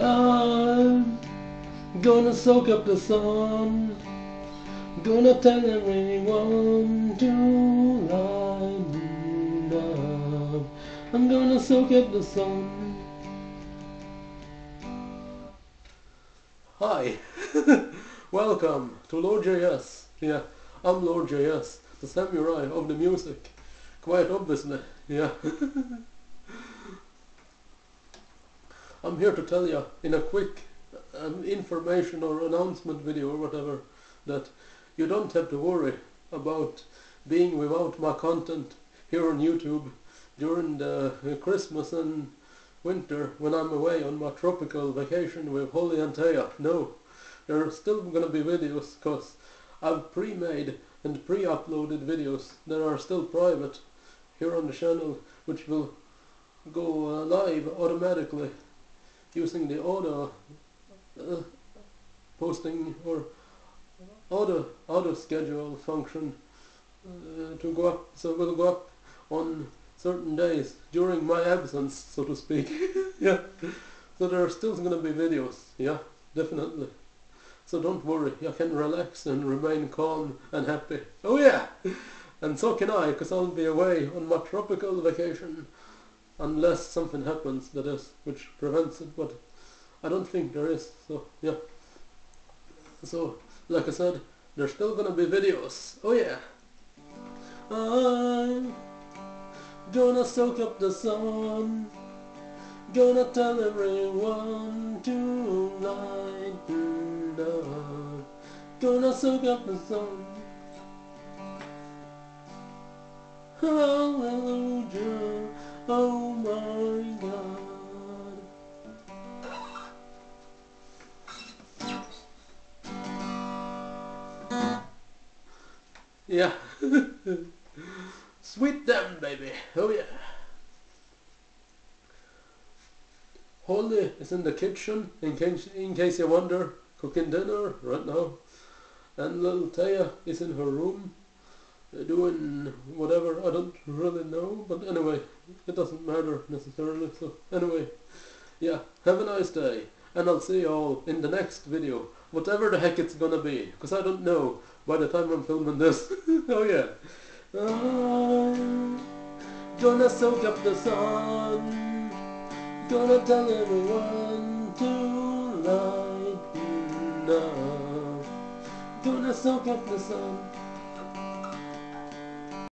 I'm gonna soak up the sun. Gonna tell everyone to line up. I'm gonna soak up the sun. Hi, welcome to Lord JS. Yeah, I'm Lord JS, the samurai of the music. Quite obviously, yeah. I'm here to tell you in a quick um, information or announcement video or whatever that you don't have to worry about being without my content here on YouTube during the uh, Christmas and winter when I'm away on my tropical vacation with Holly and Taya. No, there are still going to be videos because I've pre-made and pre-uploaded videos that are still private here on the channel which will go uh, live automatically using the auto uh, posting or auto auto schedule function uh, to go up so it will go up on certain days during my absence so to speak. Yeah. So there are still going to be videos. Yeah definitely. So don't worry. You can relax and remain calm and happy. Oh yeah. And so can I because I'll be away on my tropical vacation unless something happens that is which prevents it but I don't think there is so yeah. So like I said there's still gonna be videos. Oh yeah. I'm gonna soak up the sun. Gonna tell everyone to lighten gonna soak up the sun. Hallelujah. Oh Yeah. Sweet them, baby. Oh yeah. Holly is in the kitchen, in case, in case you wonder, cooking dinner right now. And little Taya is in her room, uh, doing whatever, I don't really know, but anyway, it doesn't matter necessarily, so anyway, yeah, have a nice day, and I'll see you all in the next video, whatever the heck it's gonna be, because I don't know by the time I'm filming this, oh yeah. I'm gonna soak up the sun, gonna tell everyone to lighten up, gonna soak up the sun,